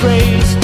phrase.